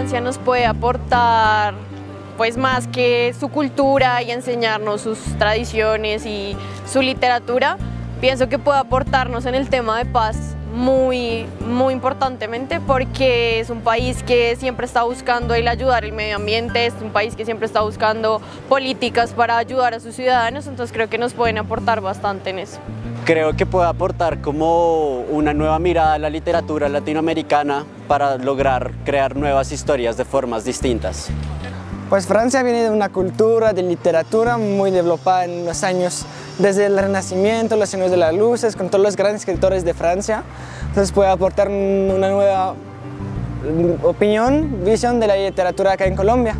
Nos puede aportar pues más que su cultura y enseñarnos sus tradiciones y su literatura, pienso que puede aportarnos en el tema de paz muy, muy importantemente porque es un país que siempre está buscando el ayudar el medio ambiente, es un país que siempre está buscando políticas para ayudar a sus ciudadanos, entonces creo que nos pueden aportar bastante en eso. Creo que puede aportar como una nueva mirada a la literatura latinoamericana para lograr crear nuevas historias de formas distintas. Pues Francia viene de una cultura de literatura muy develada en los años, desde el Renacimiento, los años de las luces, con todos los grandes escritores de Francia. Entonces puede aportar una nueva opinión, visión de la literatura acá en Colombia.